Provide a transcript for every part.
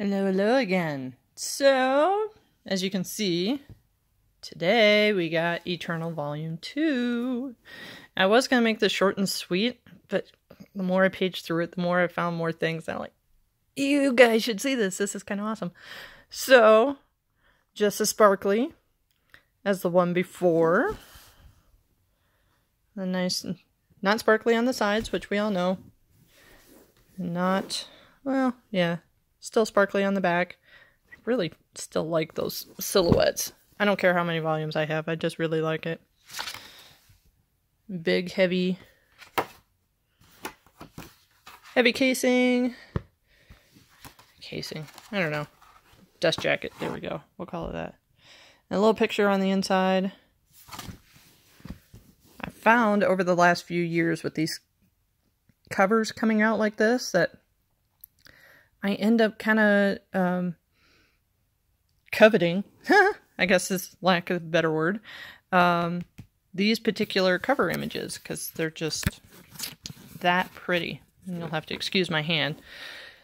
Hello, hello again. So, as you can see, today we got Eternal Volume 2. I was going to make this short and sweet, but the more I paged through it, the more I found more things. I'm like, you guys should see this. This is kind of awesome. So, just as sparkly as the one before. The nice, not sparkly on the sides, which we all know. Not, well, yeah, Still sparkly on the back. I really still like those silhouettes. I don't care how many volumes I have. I just really like it. Big, heavy, heavy casing. Casing. I don't know. Dust jacket. There we go. We'll call it that. And a little picture on the inside. I found over the last few years with these covers coming out like this that I end up kind of um, coveting, I guess is lack of a better word, um, these particular cover images because they're just that pretty. And you'll have to excuse my hand.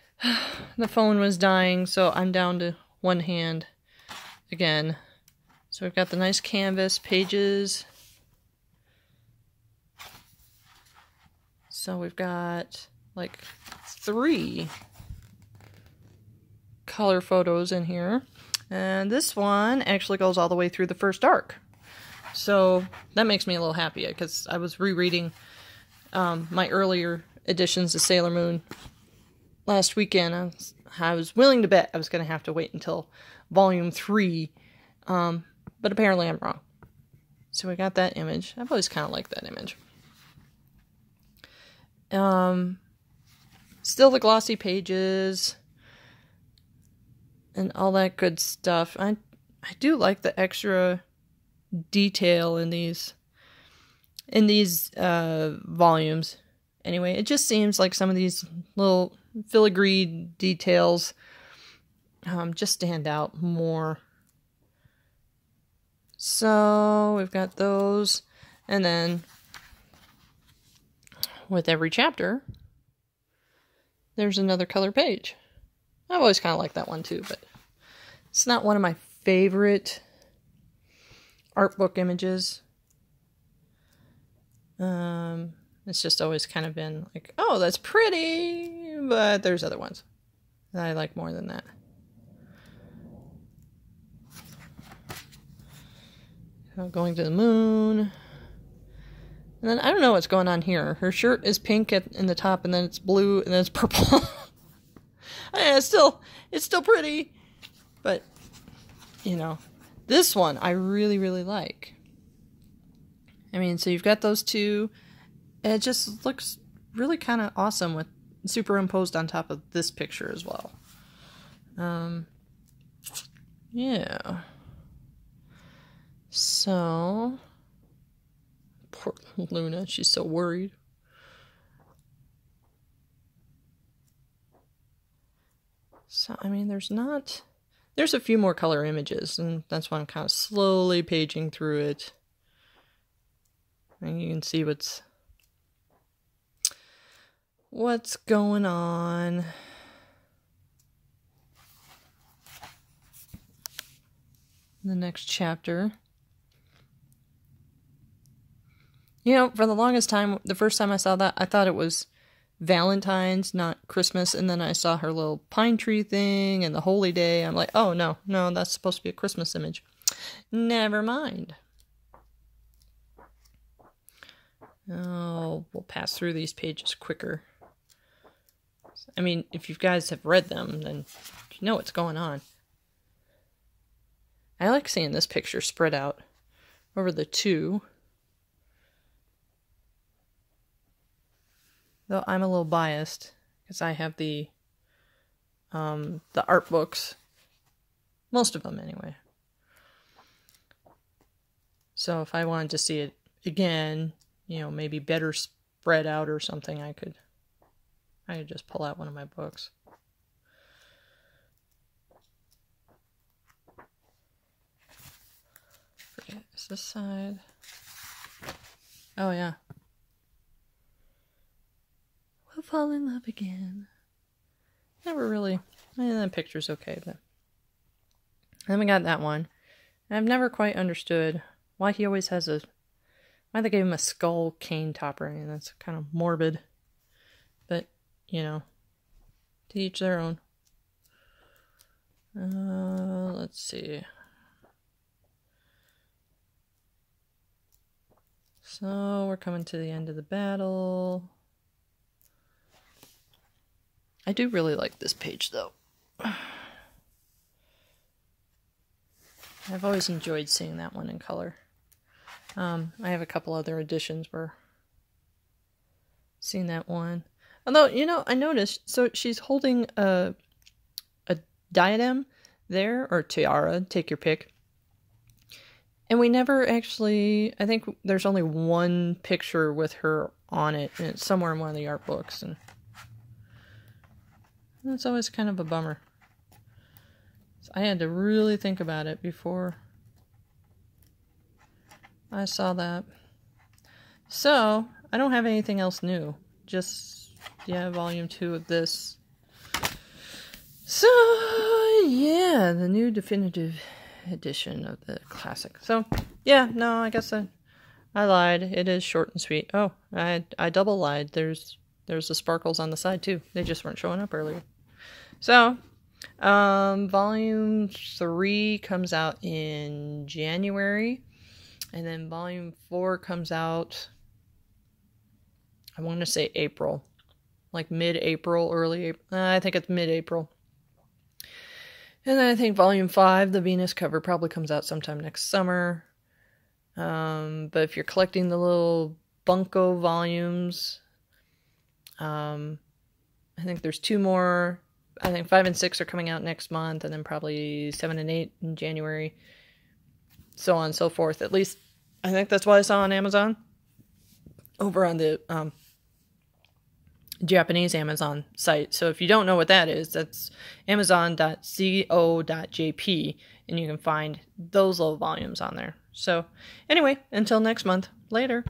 the phone was dying, so I'm down to one hand again. So we've got the nice canvas pages. So we've got like three color photos in here. And this one actually goes all the way through the first arc. So that makes me a little happy because I was rereading um, my earlier editions of Sailor Moon last weekend. I was, I was willing to bet I was going to have to wait until volume three, um, but apparently I'm wrong. So we got that image. I've always kind of liked that image. Um, still the glossy pages and all that good stuff. I I do like the extra detail in these in these uh, volumes. Anyway, it just seems like some of these little filigree details um, just stand out more. So we've got those, and then with every chapter, there's another color page. I've always kind of liked that one too, but it's not one of my favorite art book images. Um, it's just always kind of been like, oh, that's pretty, but there's other ones that I like more than that. So going to the moon. And then I don't know what's going on here. Her shirt is pink at, in the top, and then it's blue, and then it's purple. yeah, it's still it's still pretty, but you know, this one I really really like. I mean, so you've got those two. and it just looks really kind of awesome with superimposed on top of this picture as well. Um, yeah. So, poor Luna, she's so worried. So, I mean, there's not. There's a few more color images, and that's why I'm kind of slowly paging through it. And you can see what's. What's going on. The next chapter. You know, for the longest time, the first time I saw that, I thought it was Valentine's, not Christmas. And then I saw her little pine tree thing and the holy day. I'm like, oh no, no, that's supposed to be a Christmas image. Never mind. Oh, we'll pass through these pages quicker. I mean, if you guys have read them, then you know what's going on. I like seeing this picture spread out over the two. Though I'm a little biased because I have the um, the art books, most of them anyway. So if I wanted to see it again, you know, maybe better spread out or something, I could I could just pull out one of my books. Forget, is this side? Oh yeah, fall in love again. Never really And the picture's okay, but then we got that one. And I've never quite understood why he always has a why they gave him a skull cane topper. I mean, that's kind of morbid. But, you know, to each their own. Uh, let's see. So we're coming to the end of the battle. I do really like this page though. I've always enjoyed seeing that one in color. Um, I have a couple other editions where seen that one. Although, you know, I noticed so she's holding a a diadem there or tiara, take your pick. And we never actually I think there's only one picture with her on it and it's somewhere in one of the art books and that's always kind of a bummer. So I had to really think about it before I saw that. So, I don't have anything else new. Just, yeah, volume two of this. So, yeah, the new definitive edition of the classic. So, yeah, no, I guess I, I lied. It is short and sweet. Oh, I I double lied. There's there's the sparkles on the side too. They just weren't showing up earlier. So, um, volume three comes out in January, and then volume four comes out. I want to say April, like mid-April, early. April. Uh, I think it's mid-April. And then I think volume five, the Venus cover, probably comes out sometime next summer. Um, but if you're collecting the little Bunko volumes, um, I think there's two more I think five and six are coming out next month, and then probably seven and eight in January, so on and so forth. At least I think that's what I saw on Amazon. Over on the um, Japanese Amazon site. So if you don't know what that is, that's amazon.co.jp, and you can find those little volumes on there. So anyway, until next month, later.